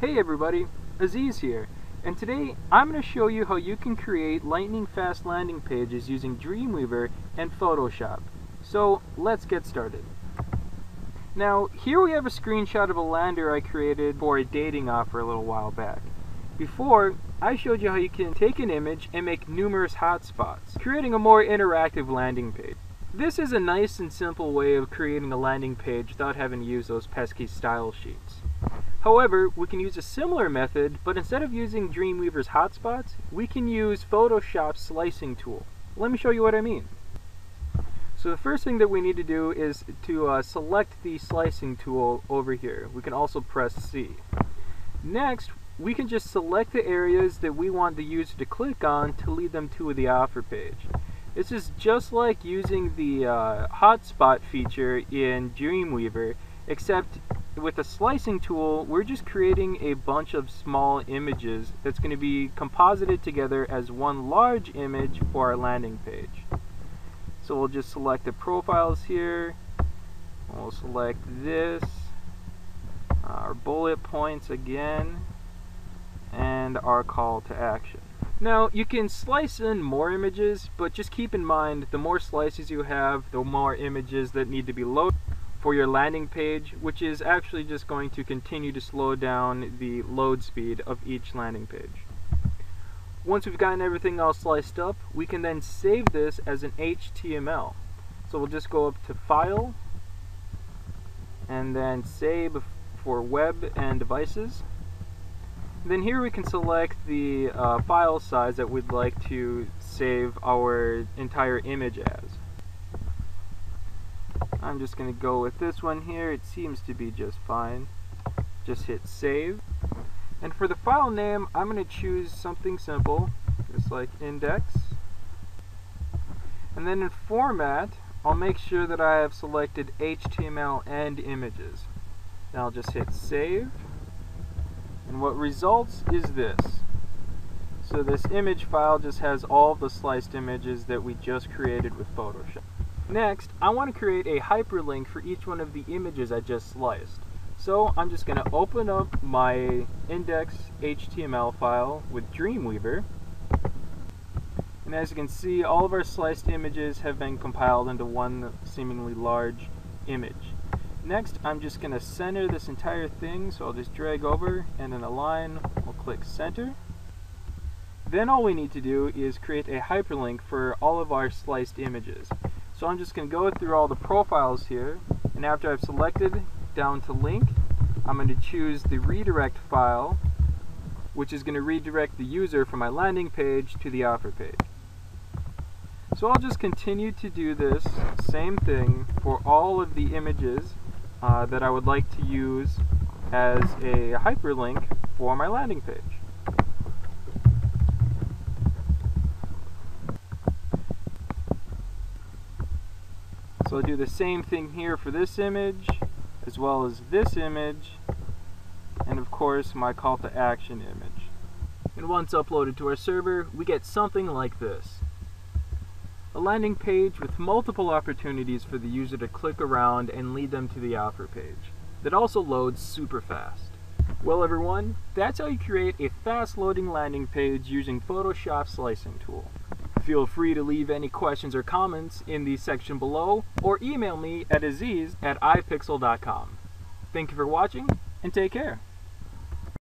Hey everybody, Aziz here, and today I'm going to show you how you can create lightning fast landing pages using Dreamweaver and Photoshop. So let's get started. Now here we have a screenshot of a lander I created for a dating offer a little while back. Before, I showed you how you can take an image and make numerous hotspots, creating a more interactive landing page. This is a nice and simple way of creating a landing page without having to use those pesky style sheets. However, we can use a similar method, but instead of using Dreamweaver's hotspots, we can use Photoshop's slicing tool. Let me show you what I mean. So the first thing that we need to do is to uh, select the slicing tool over here. We can also press C. Next, we can just select the areas that we want the user to click on to lead them to the offer page. This is just like using the uh, hotspot feature in Dreamweaver, except with the slicing tool, we're just creating a bunch of small images that's going to be composited together as one large image for our landing page. So we'll just select the profiles here. We'll select this, our bullet points again, and our call to action. Now, you can slice in more images, but just keep in mind the more slices you have, the more images that need to be loaded for your landing page, which is actually just going to continue to slow down the load speed of each landing page. Once we've gotten everything all sliced up, we can then save this as an HTML. So we'll just go up to File, and then Save for Web and Devices. Then here we can select the uh, file size that we'd like to save our entire image as. I'm just going to go with this one here. It seems to be just fine. Just hit save. And for the file name, I'm going to choose something simple, just like index. And then in format, I'll make sure that I have selected HTML and images. Now I'll just hit save. And what results is this. So this image file just has all the sliced images that we just created with Photoshop. Next, I want to create a hyperlink for each one of the images I just sliced. So I'm just going to open up my index HTML file with Dreamweaver. And as you can see, all of our sliced images have been compiled into one seemingly large image. Next, I'm just going to center this entire thing, so I'll just drag over and then align, we'll click center. Then all we need to do is create a hyperlink for all of our sliced images. So I'm just going to go through all the profiles here, and after I've selected down to link, I'm going to choose the redirect file, which is going to redirect the user from my landing page to the offer page. So I'll just continue to do this same thing for all of the images uh, that I would like to use as a hyperlink for my landing page. So I'll do the same thing here for this image, as well as this image, and of course my call to action image. And once uploaded to our server, we get something like this. A landing page with multiple opportunities for the user to click around and lead them to the offer page, that also loads super fast. Well everyone, that's how you create a fast loading landing page using Photoshop slicing tool. Feel free to leave any questions or comments in the section below or email me at aziz at ipixel.com. Thank you for watching and take care.